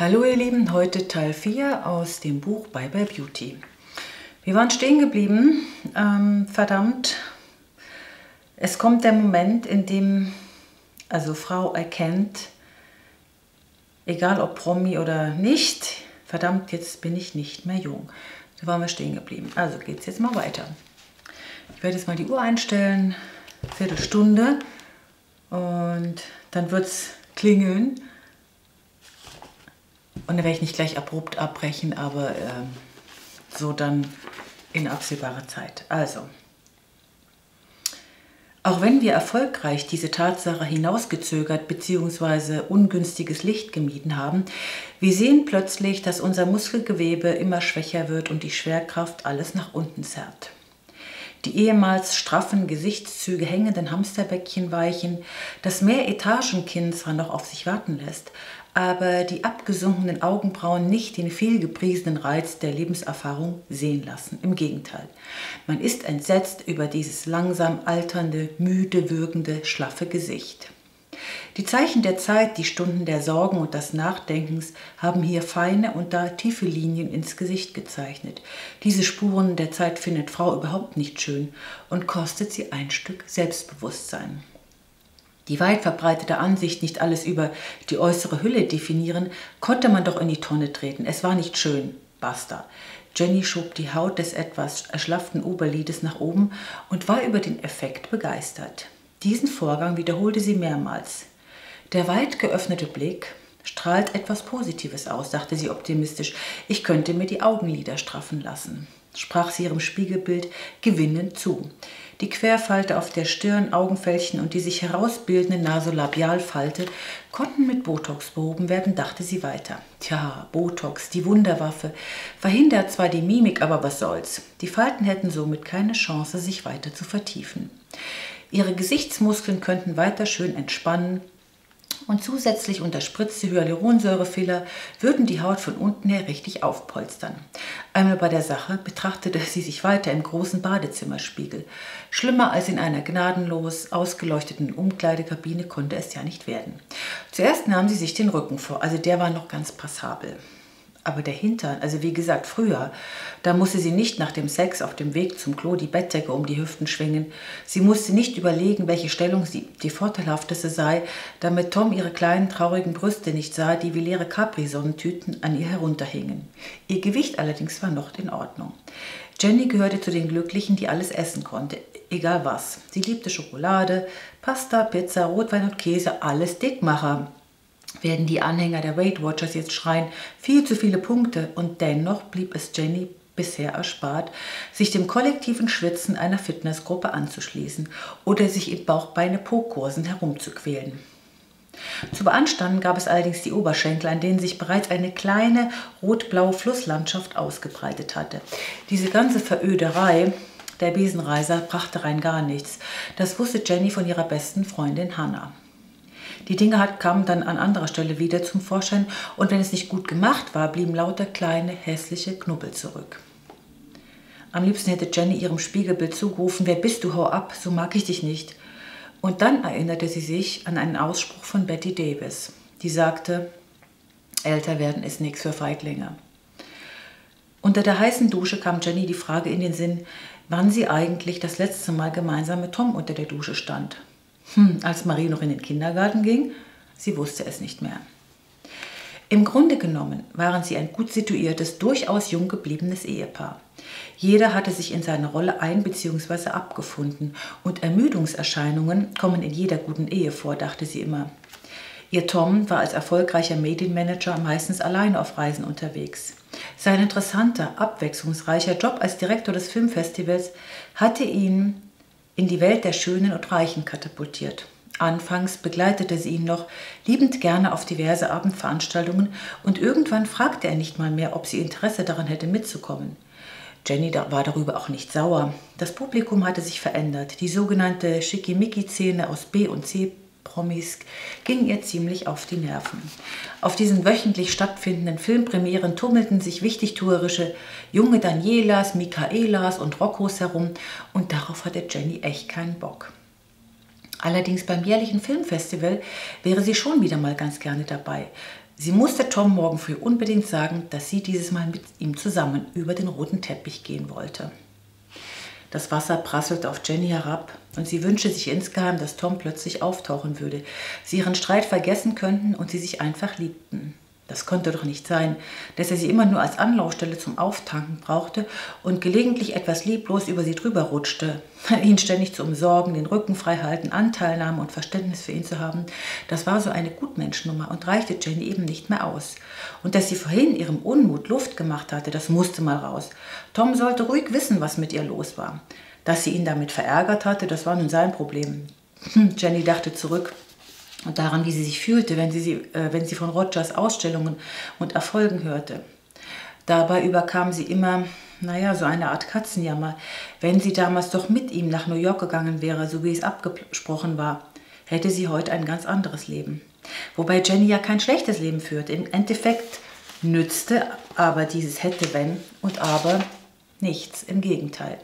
Hallo ihr Lieben, heute Teil 4 aus dem Buch Bye Bye Beauty. Wir waren stehen geblieben, ähm, verdammt, es kommt der Moment, in dem also Frau erkennt, egal ob Promi oder nicht, verdammt, jetzt bin ich nicht mehr jung. Da waren wir stehen geblieben. Also geht es jetzt mal weiter. Ich werde jetzt mal die Uhr einstellen, Viertelstunde und dann wird es klingeln. Und dann werde ich nicht gleich abrupt abbrechen, aber äh, so dann in absehbarer Zeit. Also, auch wenn wir erfolgreich diese Tatsache hinausgezögert bzw. ungünstiges Licht gemieden haben, wir sehen plötzlich, dass unser Muskelgewebe immer schwächer wird und die Schwerkraft alles nach unten zerrt. Die ehemals straffen Gesichtszüge hängenden Hamsterbäckchen weichen, das Mehretagenkinn zwar noch auf sich warten lässt, aber die abgesunkenen Augenbrauen nicht den vielgepriesenen Reiz der Lebenserfahrung sehen lassen. Im Gegenteil, man ist entsetzt über dieses langsam alternde, müde wirkende, schlaffe Gesicht. Die Zeichen der Zeit, die Stunden der Sorgen und des Nachdenkens haben hier feine und da tiefe Linien ins Gesicht gezeichnet. Diese Spuren der Zeit findet Frau überhaupt nicht schön und kostet sie ein Stück Selbstbewusstsein. Die weit verbreitete Ansicht, nicht alles über die äußere Hülle definieren, konnte man doch in die Tonne treten. Es war nicht schön. Basta. Jenny schob die Haut des etwas erschlafften Oberlides nach oben und war über den Effekt begeistert. Diesen Vorgang wiederholte sie mehrmals. Der weit geöffnete Blick strahlt etwas Positives aus, dachte sie optimistisch. Ich könnte mir die Augenlider straffen lassen, sprach sie ihrem Spiegelbild gewinnend zu. Die Querfalte auf der Stirn, Augenfältchen und die sich herausbildende Nasolabialfalte konnten mit Botox behoben werden, dachte sie weiter. Tja, Botox, die Wunderwaffe, verhindert zwar die Mimik, aber was soll's. Die Falten hätten somit keine Chance, sich weiter zu vertiefen. Ihre Gesichtsmuskeln könnten weiter schön entspannen, und zusätzlich unterspritzte Hyaluronsäurefiller würden die Haut von unten her richtig aufpolstern. Einmal bei der Sache betrachtete sie sich weiter im großen Badezimmerspiegel. Schlimmer als in einer gnadenlos ausgeleuchteten Umkleidekabine konnte es ja nicht werden. Zuerst nahm sie sich den Rücken vor, also der war noch ganz passabel. Aber der Hintern, also wie gesagt, früher, da musste sie nicht nach dem Sex auf dem Weg zum Klo die Bettdecke um die Hüften schwingen. Sie musste nicht überlegen, welche Stellung sie die vorteilhafteste sei, damit Tom ihre kleinen traurigen Brüste nicht sah, die wie leere Capri-Sonnentüten an ihr herunterhingen. Ihr Gewicht allerdings war noch in Ordnung. Jenny gehörte zu den Glücklichen, die alles essen konnte, egal was. Sie liebte Schokolade, Pasta, Pizza, Rotwein und Käse, alles Dickmacher werden die Anhänger der Weight Watchers jetzt schreien, viel zu viele Punkte und dennoch blieb es Jenny bisher erspart, sich dem kollektiven Schwitzen einer Fitnessgruppe anzuschließen oder sich in Bauchbeine-Po-Kursen herumzuquälen. Zu beanstanden gab es allerdings die Oberschenkel, an denen sich bereits eine kleine rot-blaue Flusslandschaft ausgebreitet hatte. Diese ganze Veröderei der Besenreiser brachte rein gar nichts. Das wusste Jenny von ihrer besten Freundin Hannah. Die Dinge kamen dann an anderer Stelle wieder zum Vorschein und wenn es nicht gut gemacht war, blieben lauter kleine, hässliche Knubbel zurück. Am liebsten hätte Jenny ihrem Spiegelbild zugerufen, wer bist du, hau ab, so mag ich dich nicht. Und dann erinnerte sie sich an einen Ausspruch von Betty Davis, die sagte, älter werden ist nichts für Feiglinge. Unter der heißen Dusche kam Jenny die Frage in den Sinn, wann sie eigentlich das letzte Mal gemeinsam mit Tom unter der Dusche stand. Hm, als Marie noch in den Kindergarten ging, sie wusste es nicht mehr. Im Grunde genommen waren sie ein gut situiertes, durchaus jung gebliebenes Ehepaar. Jeder hatte sich in seine Rolle ein- bzw. abgefunden und Ermüdungserscheinungen kommen in jeder guten Ehe vor, dachte sie immer. Ihr Tom war als erfolgreicher Medienmanager meistens alleine auf Reisen unterwegs. Sein interessanter, abwechslungsreicher Job als Direktor des Filmfestivals hatte ihn in die Welt der Schönen und Reichen katapultiert. Anfangs begleitete sie ihn noch liebend gerne auf diverse Abendveranstaltungen und irgendwann fragte er nicht mal mehr, ob sie Interesse daran hätte mitzukommen. Jenny war darüber auch nicht sauer. Das Publikum hatte sich verändert. Die sogenannte Schickimicki-Szene aus B- und C Promis ging ihr ziemlich auf die Nerven. Auf diesen wöchentlich stattfindenden Filmpremieren tummelten sich wichtigtuerische junge Danielas, Michaelas und Roccos herum und darauf hatte Jenny echt keinen Bock. Allerdings beim jährlichen Filmfestival wäre sie schon wieder mal ganz gerne dabei. Sie musste Tom morgen früh unbedingt sagen, dass sie dieses Mal mit ihm zusammen über den roten Teppich gehen wollte. Das Wasser prasselte auf Jenny herab und sie wünschte sich insgeheim, dass Tom plötzlich auftauchen würde, sie ihren Streit vergessen könnten und sie sich einfach liebten. Das konnte doch nicht sein, dass er sie immer nur als Anlaufstelle zum Auftanken brauchte und gelegentlich etwas lieblos über sie drüber rutschte. Ihn ständig zu umsorgen, den Rücken frei halten, Anteilnahme und Verständnis für ihn zu haben, das war so eine Gutmenschnummer und reichte Jenny eben nicht mehr aus. Und dass sie vorhin ihrem Unmut Luft gemacht hatte, das musste mal raus. Tom sollte ruhig wissen, was mit ihr los war. Dass sie ihn damit verärgert hatte, das war nun sein Problem. Jenny dachte zurück und daran, wie sie sich fühlte, wenn sie, äh, wenn sie von Rogers Ausstellungen und Erfolgen hörte. Dabei überkam sie immer, naja, so eine Art Katzenjammer. Wenn sie damals doch mit ihm nach New York gegangen wäre, so wie es abgesprochen war, hätte sie heute ein ganz anderes Leben. Wobei Jenny ja kein schlechtes Leben führte. Im Endeffekt nützte aber dieses hätte, wenn und aber nichts. Im Gegenteil.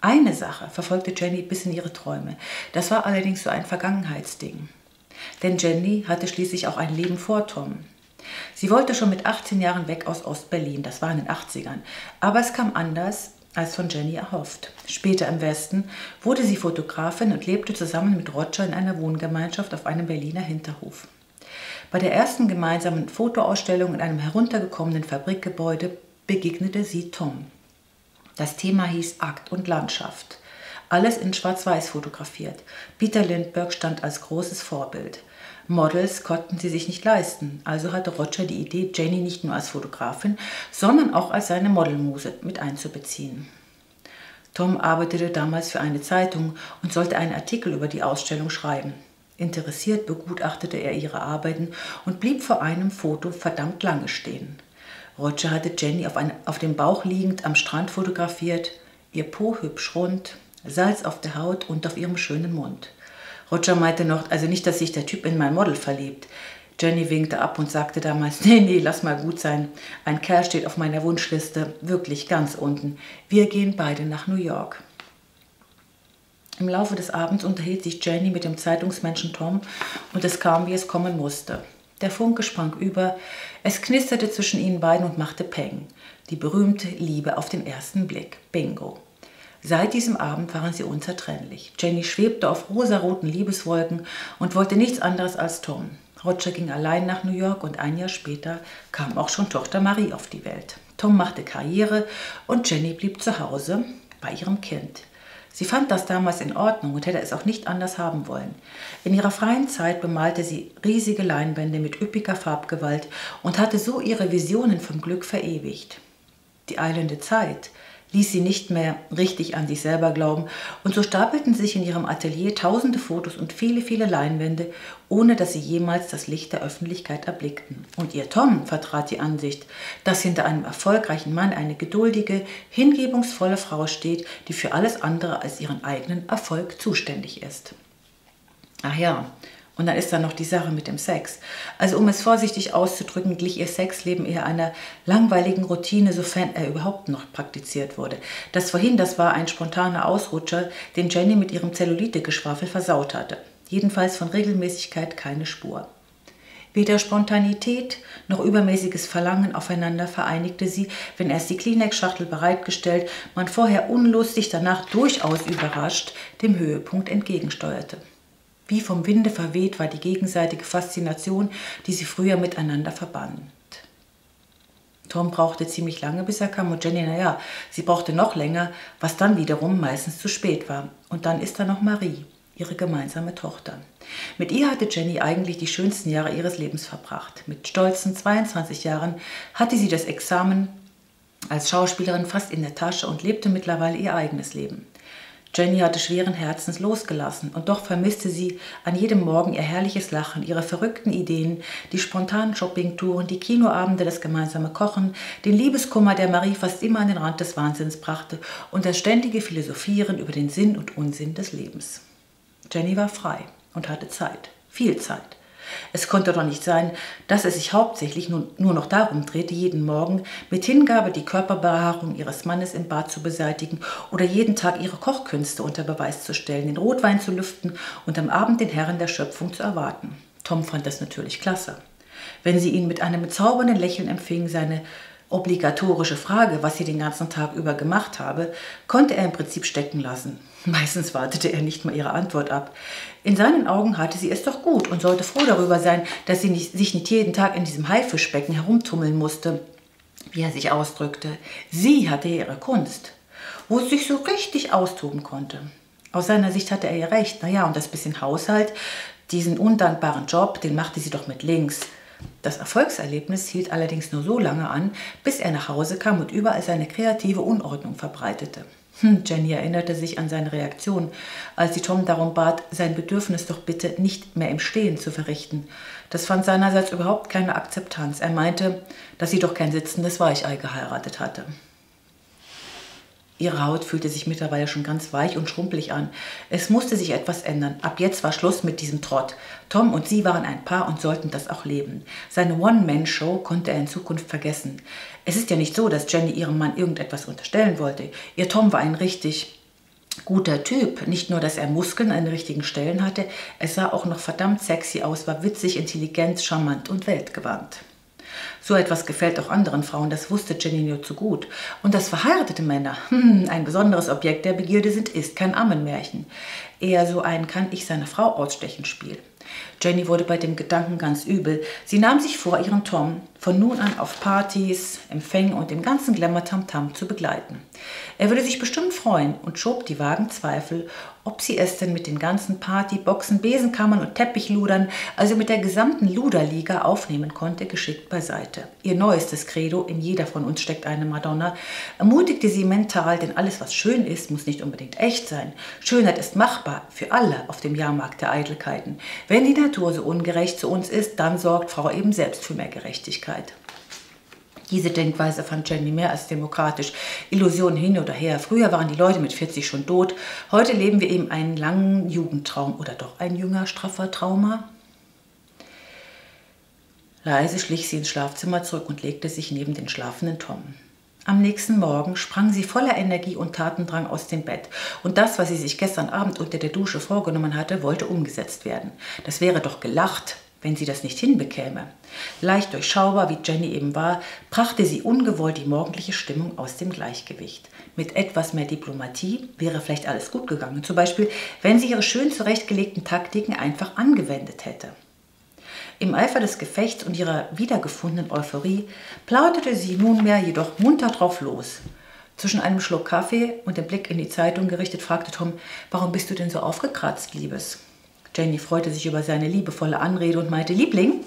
Eine Sache verfolgte Jenny bis in ihre Träume. Das war allerdings so ein Vergangenheitsding. Denn Jenny hatte schließlich auch ein Leben vor Tom. Sie wollte schon mit 18 Jahren weg aus Ostberlin, das war in den 80ern. Aber es kam anders als von Jenny erhofft. Später im Westen wurde sie Fotografin und lebte zusammen mit Roger in einer Wohngemeinschaft auf einem Berliner Hinterhof. Bei der ersten gemeinsamen Fotoausstellung in einem heruntergekommenen Fabrikgebäude begegnete sie Tom. Das Thema hieß Akt und Landschaft. Alles in Schwarz-Weiß fotografiert. Peter Lindbergh stand als großes Vorbild. Models konnten sie sich nicht leisten, also hatte Roger die Idee, Jenny nicht nur als Fotografin, sondern auch als seine Modelmuse mit einzubeziehen. Tom arbeitete damals für eine Zeitung und sollte einen Artikel über die Ausstellung schreiben. Interessiert begutachtete er ihre Arbeiten und blieb vor einem Foto verdammt lange stehen. Roger hatte Jenny auf, ein, auf dem Bauch liegend am Strand fotografiert, ihr Po hübsch rund, Salz auf der Haut und auf ihrem schönen Mund. Roger meinte noch, also nicht, dass sich der Typ in mein Model verliebt. Jenny winkte ab und sagte damals, nee, nee, lass mal gut sein. Ein Kerl steht auf meiner Wunschliste, wirklich ganz unten. Wir gehen beide nach New York. Im Laufe des Abends unterhielt sich Jenny mit dem Zeitungsmenschen Tom und es kam, wie es kommen musste. Der Funke sprang über, es knisterte zwischen ihnen beiden und machte Peng. Die berühmte Liebe auf den ersten Blick. Bingo. Seit diesem Abend waren sie unzertrennlich. Jenny schwebte auf rosaroten Liebeswolken und wollte nichts anderes als Tom. Roger ging allein nach New York und ein Jahr später kam auch schon Tochter Marie auf die Welt. Tom machte Karriere und Jenny blieb zu Hause bei ihrem Kind. Sie fand das damals in Ordnung und hätte es auch nicht anders haben wollen. In ihrer freien Zeit bemalte sie riesige Leinwände mit üppiger Farbgewalt und hatte so ihre Visionen vom Glück verewigt. Die eilende Zeit ließ sie nicht mehr richtig an sich selber glauben, und so stapelten sich in ihrem Atelier tausende Fotos und viele, viele Leinwände, ohne dass sie jemals das Licht der Öffentlichkeit erblickten. Und ihr Tom vertrat die Ansicht, dass hinter einem erfolgreichen Mann eine geduldige, hingebungsvolle Frau steht, die für alles andere als ihren eigenen Erfolg zuständig ist. Ach ja, und dann ist da noch die Sache mit dem Sex. Also um es vorsichtig auszudrücken, glich ihr Sexleben eher einer langweiligen Routine, sofern er überhaupt noch praktiziert wurde. Das vorhin, das war ein spontaner Ausrutscher, den Jenny mit ihrem Zellulite-Geschwafel versaut hatte. Jedenfalls von Regelmäßigkeit keine Spur. Weder Spontanität noch übermäßiges Verlangen aufeinander vereinigte sie, wenn erst die Kleenex-Schachtel bereitgestellt, man vorher unlustig, danach durchaus überrascht dem Höhepunkt entgegensteuerte. Wie vom Winde verweht war die gegenseitige Faszination, die sie früher miteinander verband. Tom brauchte ziemlich lange, bis er kam und Jenny, naja, sie brauchte noch länger, was dann wiederum meistens zu spät war. Und dann ist da noch Marie, ihre gemeinsame Tochter. Mit ihr hatte Jenny eigentlich die schönsten Jahre ihres Lebens verbracht. Mit stolzen 22 Jahren hatte sie das Examen als Schauspielerin fast in der Tasche und lebte mittlerweile ihr eigenes Leben. Jenny hatte schweren Herzens losgelassen und doch vermisste sie an jedem Morgen ihr herrliches Lachen, ihre verrückten Ideen, die spontanen Shoppingtouren, die Kinoabende, das gemeinsame Kochen, den Liebeskummer, der Marie fast immer an den Rand des Wahnsinns brachte und das ständige Philosophieren über den Sinn und Unsinn des Lebens. Jenny war frei und hatte Zeit, viel Zeit. Es konnte doch nicht sein, dass es sich hauptsächlich nur, nur noch darum drehte, jeden Morgen mit Hingabe die Körperbehaarung ihres Mannes im Bad zu beseitigen oder jeden Tag ihre Kochkünste unter Beweis zu stellen, den Rotwein zu lüften und am Abend den Herren der Schöpfung zu erwarten. Tom fand das natürlich klasse. Wenn sie ihn mit einem bezaubernden Lächeln empfing, seine obligatorische Frage, was sie den ganzen Tag über gemacht habe, konnte er im Prinzip stecken lassen. Meistens wartete er nicht mal ihre Antwort ab. In seinen Augen hatte sie es doch gut und sollte froh darüber sein, dass sie nicht, sich nicht jeden Tag in diesem Haifischbecken herumtummeln musste, wie er sich ausdrückte. Sie hatte ihre Kunst, wo sie sich so richtig austoben konnte. Aus seiner Sicht hatte er ihr recht. Naja, und das bisschen Haushalt, diesen undankbaren Job, den machte sie doch mit links. Das Erfolgserlebnis hielt allerdings nur so lange an, bis er nach Hause kam und überall seine kreative Unordnung verbreitete. Hm, Jenny erinnerte sich an seine Reaktion, als sie Tom darum bat, sein Bedürfnis doch bitte nicht mehr im Stehen zu verrichten. Das fand seinerseits überhaupt keine Akzeptanz. Er meinte, dass sie doch kein sitzendes Weichei geheiratet hatte. Ihre Haut fühlte sich mittlerweile schon ganz weich und schrumpelig an. Es musste sich etwas ändern. Ab jetzt war Schluss mit diesem Trott. Tom und sie waren ein Paar und sollten das auch leben. Seine One-Man-Show konnte er in Zukunft vergessen. Es ist ja nicht so, dass Jenny ihrem Mann irgendetwas unterstellen wollte. Ihr Tom war ein richtig guter Typ. Nicht nur, dass er Muskeln an den richtigen Stellen hatte, es sah auch noch verdammt sexy aus, war witzig, intelligent, charmant und weltgewandt. So etwas gefällt auch anderen Frauen, das wusste Jenny zu gut. Und dass verheiratete Männer hm, ein besonderes Objekt der Begierde sind, ist kein Ammenmärchen. Eher so ein kann ich seine Frau ausstechen Spiel. Jenny wurde bei dem Gedanken ganz übel. Sie nahm sich vor, ihren Tom von nun an auf Partys, Empfänge und dem ganzen Glamour-Tamtam zu begleiten. Er würde sich bestimmt freuen und schob die vagen Zweifel, ob sie es denn mit den ganzen Partyboxen, Besenkammern und Teppichludern, also mit der gesamten Luderliga aufnehmen konnte, geschickt beiseite. Ihr neuestes Credo, in jeder von uns steckt eine Madonna, ermutigte sie mental, denn alles, was schön ist, muss nicht unbedingt echt sein. Schönheit ist machbar für alle auf dem Jahrmarkt der Eitelkeiten. Wenn die Natur so ungerecht zu uns ist, dann sorgt Frau eben selbst für mehr Gerechtigkeit. Diese Denkweise fand Jenny mehr als demokratisch. Illusionen hin oder her. Früher waren die Leute mit 40 schon tot. Heute leben wir eben einen langen Jugendtraum oder doch ein jünger, straffer Trauma. Leise schlich sie ins Schlafzimmer zurück und legte sich neben den schlafenden Tom. Am nächsten Morgen sprang sie voller Energie und Tatendrang aus dem Bett. Und das, was sie sich gestern Abend unter der Dusche vorgenommen hatte, wollte umgesetzt werden. Das wäre doch gelacht, wenn sie das nicht hinbekäme. Leicht durchschaubar, wie Jenny eben war, brachte sie ungewollt die morgendliche Stimmung aus dem Gleichgewicht. Mit etwas mehr Diplomatie wäre vielleicht alles gut gegangen. Zum Beispiel, wenn sie ihre schön zurechtgelegten Taktiken einfach angewendet hätte. Im Eifer des Gefechts und ihrer wiedergefundenen Euphorie plauderte sie nunmehr jedoch munter drauf los. Zwischen einem Schluck Kaffee und dem Blick in die Zeitung gerichtet fragte Tom, warum bist du denn so aufgekratzt, Liebes? Jenny freute sich über seine liebevolle Anrede und meinte, Liebling,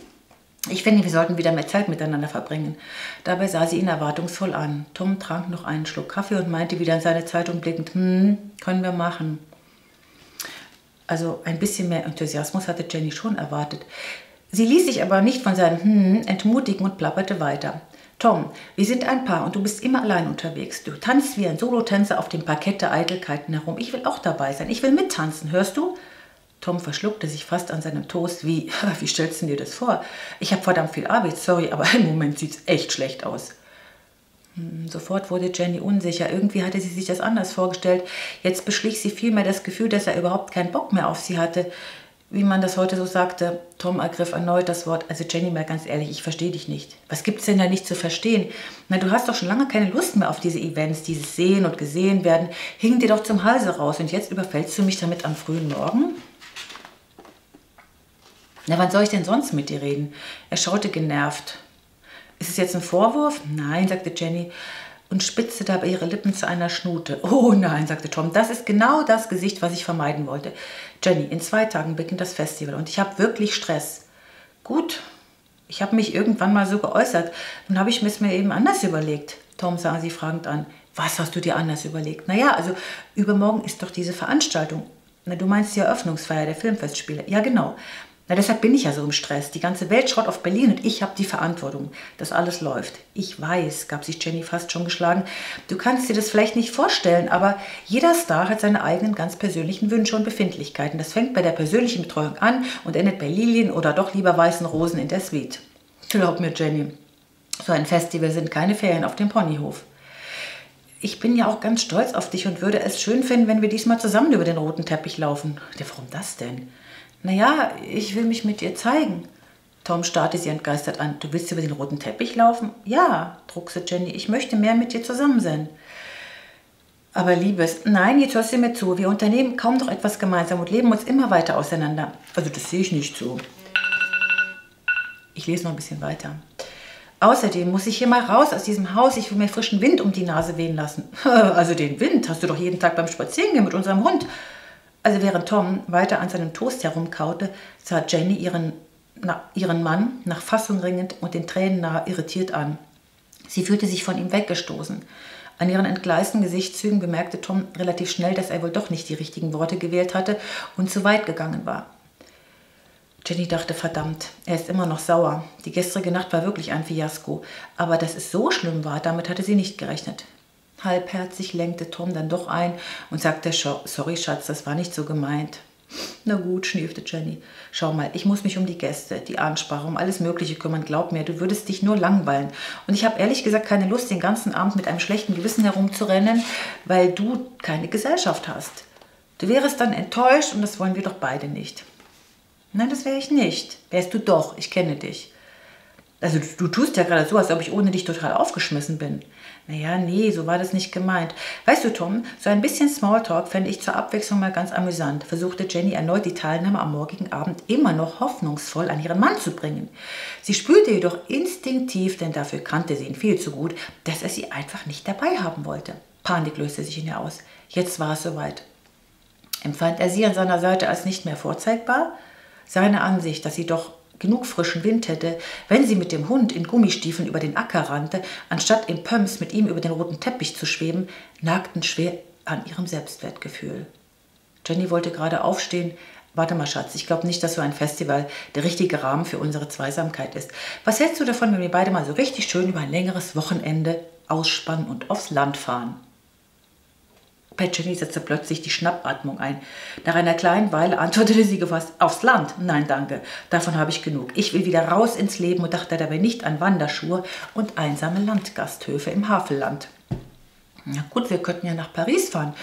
ich finde, wir sollten wieder mehr Zeit miteinander verbringen. Dabei sah sie ihn erwartungsvoll an. Tom trank noch einen Schluck Kaffee und meinte wieder in seine Zeitung blickend, hm, können wir machen. Also ein bisschen mehr Enthusiasmus hatte Jenny schon erwartet. Sie ließ sich aber nicht von seinem Hm entmutigen und plapperte weiter. Tom, wir sind ein Paar und du bist immer allein unterwegs. Du tanzt wie ein Solotänzer auf dem Parkett der Eitelkeiten herum. Ich will auch dabei sein. Ich will mittanzen. Hörst du? Tom verschluckte sich fast an seinem Toast. Wie, wie stellst du dir das vor? Ich habe verdammt viel Arbeit, sorry, aber im Moment sieht es echt schlecht aus. Hm, sofort wurde Jenny unsicher. Irgendwie hatte sie sich das anders vorgestellt. Jetzt beschlich sie vielmehr das Gefühl, dass er überhaupt keinen Bock mehr auf sie hatte. Wie man das heute so sagte, Tom ergriff erneut das Wort. Also Jenny, mal ganz ehrlich, ich verstehe dich nicht. Was gibt es denn da nicht zu verstehen? Na, du hast doch schon lange keine Lust mehr auf diese Events, dieses Sehen und Gesehen werden. Hing dir doch zum Halse raus und jetzt überfällst du mich damit am frühen Morgen? Na, wann soll ich denn sonst mit dir reden? Er schaute genervt. Ist es jetzt ein Vorwurf? Nein, sagte Jenny und spitzte dabei ihre Lippen zu einer Schnute. Oh nein, sagte Tom, das ist genau das Gesicht, was ich vermeiden wollte. Jenny, in zwei Tagen beginnt das Festival und ich habe wirklich Stress. Gut, ich habe mich irgendwann mal so geäußert. Nun habe ich es mir eben anders überlegt. Tom sah sie fragend an. Was hast du dir anders überlegt? Naja, also übermorgen ist doch diese Veranstaltung. Na, du meinst die Eröffnungsfeier der Filmfestspiele. Ja, genau. Na, deshalb bin ich ja so im Stress. Die ganze Welt schaut auf Berlin und ich habe die Verantwortung, dass alles läuft. Ich weiß, gab sich Jenny fast schon geschlagen. Du kannst dir das vielleicht nicht vorstellen, aber jeder Star hat seine eigenen ganz persönlichen Wünsche und Befindlichkeiten. Das fängt bei der persönlichen Betreuung an und endet bei Lilien oder doch lieber weißen Rosen in der Suite. Glaub mir, Jenny, so ein Festival sind keine Ferien auf dem Ponyhof. Ich bin ja auch ganz stolz auf dich und würde es schön finden, wenn wir diesmal zusammen über den roten Teppich laufen. Ja, warum das denn? Naja, ich will mich mit dir zeigen. Tom starrte sie entgeistert an. Du willst über den roten Teppich laufen? Ja, druckste Jenny. Ich möchte mehr mit dir zusammen sein. Aber Liebes, nein, jetzt hörst du mir zu. Wir unternehmen kaum noch etwas gemeinsam und leben uns immer weiter auseinander. Also das sehe ich nicht so. Ich lese noch ein bisschen weiter. Außerdem muss ich hier mal raus aus diesem Haus. Ich will mir frischen Wind um die Nase wehen lassen. Also den Wind hast du doch jeden Tag beim Spazierengehen mit unserem Hund. Also während Tom weiter an seinem Toast herumkaute, sah Jenny ihren, na, ihren Mann nach Fassung ringend und den Tränen nahe irritiert an. Sie fühlte sich von ihm weggestoßen. An ihren entgleisten Gesichtszügen bemerkte Tom relativ schnell, dass er wohl doch nicht die richtigen Worte gewählt hatte und zu weit gegangen war. Jenny dachte, verdammt, er ist immer noch sauer. Die gestrige Nacht war wirklich ein Fiasko. Aber dass es so schlimm war, damit hatte sie nicht gerechnet. Halbherzig lenkte Tom dann doch ein und sagte, sorry Schatz, das war nicht so gemeint. Na gut, schniefte Jenny. Schau mal, ich muss mich um die Gäste, die Ansprache, um alles Mögliche kümmern. Glaub mir, du würdest dich nur langweilen. Und ich habe ehrlich gesagt keine Lust, den ganzen Abend mit einem schlechten Gewissen herumzurennen, weil du keine Gesellschaft hast. Du wärest dann enttäuscht und das wollen wir doch beide nicht. Nein, das wäre ich nicht. Wärst du doch, ich kenne dich. Also du, du tust ja gerade so, als ob ich ohne dich total aufgeschmissen bin. Naja, nee, so war das nicht gemeint. Weißt du, Tom, so ein bisschen Smalltalk fände ich zur Abwechslung mal ganz amüsant, versuchte Jenny erneut die Teilnahme am morgigen Abend immer noch hoffnungsvoll an ihren Mann zu bringen. Sie spürte jedoch instinktiv, denn dafür kannte sie ihn viel zu gut, dass er sie einfach nicht dabei haben wollte. Panik löste sich in ihr aus. Jetzt war es soweit. Empfand er sie an seiner Seite als nicht mehr vorzeigbar? Seine Ansicht, dass sie doch genug frischen Wind hätte, wenn sie mit dem Hund in Gummistiefeln über den Acker rannte, anstatt im Pöms mit ihm über den roten Teppich zu schweben, nagten schwer an ihrem Selbstwertgefühl. Jenny wollte gerade aufstehen. Warte mal, Schatz, ich glaube nicht, dass so ein Festival der richtige Rahmen für unsere Zweisamkeit ist. Was hältst du davon, wenn wir beide mal so richtig schön über ein längeres Wochenende ausspannen und aufs Land fahren? Bei Jenny setzte plötzlich die Schnappatmung ein. Nach einer kleinen Weile antwortete sie gefasst, aufs Land? Nein, danke, davon habe ich genug. Ich will wieder raus ins Leben und dachte dabei nicht an Wanderschuhe und einsame Landgasthöfe im Havelland. Na gut, wir könnten ja nach Paris fahren.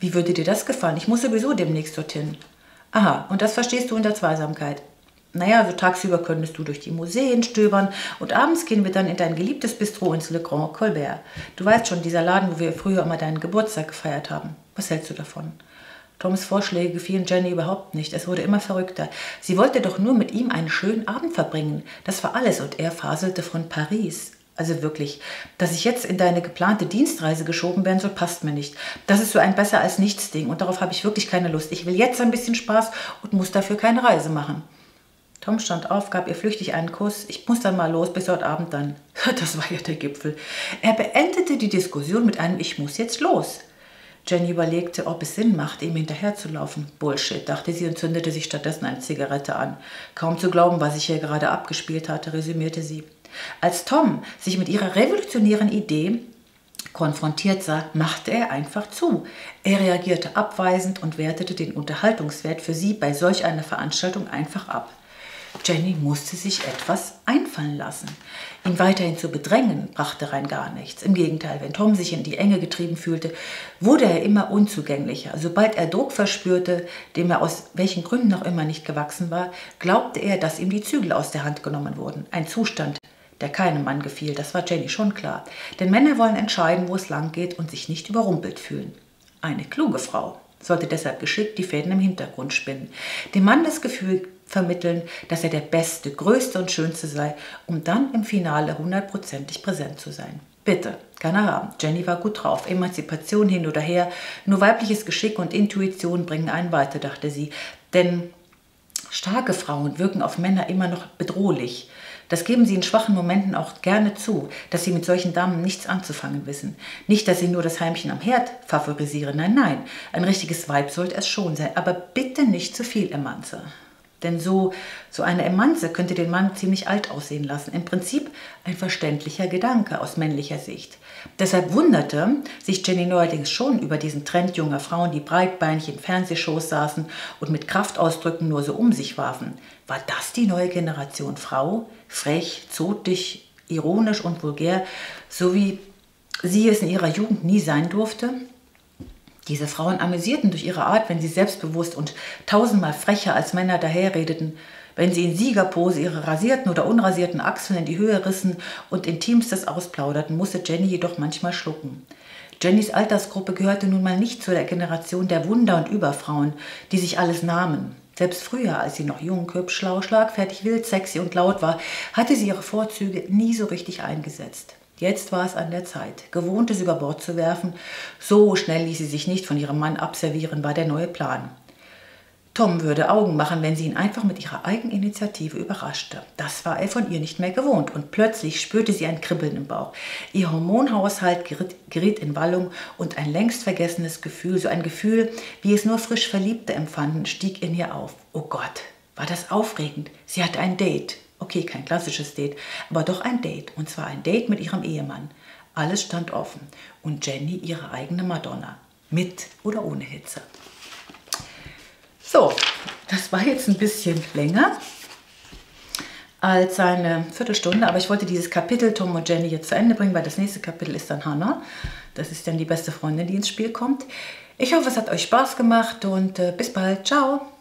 Wie würde dir das gefallen? Ich muss sowieso demnächst dorthin. Aha, und das verstehst du unter Zweisamkeit. Naja, also tagsüber könntest du durch die Museen stöbern und abends gehen wir dann in dein geliebtes Bistro ins Le Grand Colbert. Du weißt schon, dieser Laden, wo wir früher immer deinen Geburtstag gefeiert haben. Was hältst du davon? Toms Vorschläge gefielen Jenny überhaupt nicht. Es wurde immer verrückter. Sie wollte doch nur mit ihm einen schönen Abend verbringen. Das war alles und er faselte von Paris. Also wirklich, dass ich jetzt in deine geplante Dienstreise geschoben werden soll, passt mir nicht. Das ist so ein besser als nichts Ding und darauf habe ich wirklich keine Lust. Ich will jetzt ein bisschen Spaß und muss dafür keine Reise machen. Tom stand auf, gab ihr flüchtig einen Kuss. Ich muss dann mal los, bis heute Abend dann. Das war ja der Gipfel. Er beendete die Diskussion mit einem Ich muss jetzt los. Jenny überlegte, ob es Sinn machte, ihm hinterherzulaufen. Bullshit, dachte sie und zündete sich stattdessen eine Zigarette an. Kaum zu glauben, was sich hier gerade abgespielt hatte, resümierte sie. Als Tom sich mit ihrer revolutionären Idee konfrontiert sah, machte er einfach zu. Er reagierte abweisend und wertete den Unterhaltungswert für sie bei solch einer Veranstaltung einfach ab. Jenny musste sich etwas einfallen lassen. Ihn weiterhin zu bedrängen, brachte rein gar nichts. Im Gegenteil, wenn Tom sich in die Enge getrieben fühlte, wurde er immer unzugänglicher. Sobald er Druck verspürte, dem er aus welchen Gründen auch immer nicht gewachsen war, glaubte er, dass ihm die Zügel aus der Hand genommen wurden. Ein Zustand, der keinem Mann gefiel, das war Jenny schon klar. Denn Männer wollen entscheiden, wo es lang geht und sich nicht überrumpelt fühlen. Eine kluge Frau sollte deshalb geschickt die Fäden im Hintergrund spinnen. Dem Mann das Gefühl vermitteln, dass er der Beste, Größte und Schönste sei, um dann im Finale hundertprozentig präsent zu sein. Bitte, kann er haben. Jenny war gut drauf. Emanzipation hin oder her. Nur weibliches Geschick und Intuition bringen einen weiter, dachte sie. Denn starke Frauen wirken auf Männer immer noch bedrohlich. Das geben sie in schwachen Momenten auch gerne zu, dass sie mit solchen Damen nichts anzufangen wissen. Nicht, dass sie nur das Heimchen am Herd favorisieren. Nein, nein. Ein richtiges Weib sollte es schon sein. Aber bitte nicht zu viel, Emanze. Denn so, so eine Emanze könnte den Mann ziemlich alt aussehen lassen. Im Prinzip ein verständlicher Gedanke aus männlicher Sicht. Deshalb wunderte sich Jenny neuerdings schon über diesen Trend junger Frauen, die breitbeinig in Fernsehshows saßen und mit Kraftausdrücken nur so um sich warfen. War das die neue Generation Frau? Frech, zotig, ironisch und vulgär, so wie sie es in ihrer Jugend nie sein durfte? Diese Frauen amüsierten durch ihre Art, wenn sie selbstbewusst und tausendmal frecher als Männer daherredeten, wenn sie in Siegerpose ihre rasierten oder unrasierten Achseln in die Höhe rissen und Intimstes ausplauderten, musste Jenny jedoch manchmal schlucken. Jennys Altersgruppe gehörte nun mal nicht zu der Generation der Wunder- und Überfrauen, die sich alles nahmen. Selbst früher, als sie noch jung, hübsch, schlau, schlagfertig, wild, sexy und laut war, hatte sie ihre Vorzüge nie so richtig eingesetzt. Jetzt war es an der Zeit, Gewohntes über Bord zu werfen. So schnell ließ sie sich nicht von ihrem Mann abservieren, war der neue Plan. Tom würde Augen machen, wenn sie ihn einfach mit ihrer Eigeninitiative überraschte. Das war er von ihr nicht mehr gewohnt und plötzlich spürte sie ein Kribbeln im Bauch. Ihr Hormonhaushalt geriet in Wallung und ein längst vergessenes Gefühl, so ein Gefühl, wie es nur frisch Verliebte empfanden, stieg in ihr auf. Oh Gott, war das aufregend. Sie hatte ein Date. Okay, kein klassisches Date, aber doch ein Date. Und zwar ein Date mit ihrem Ehemann. Alles stand offen. Und Jenny ihre eigene Madonna. Mit oder ohne Hitze. So, das war jetzt ein bisschen länger als eine Viertelstunde, aber ich wollte dieses Kapitel Tom und Jenny jetzt zu Ende bringen, weil das nächste Kapitel ist dann Hannah. Das ist dann die beste Freundin, die ins Spiel kommt. Ich hoffe, es hat euch Spaß gemacht und äh, bis bald. Ciao!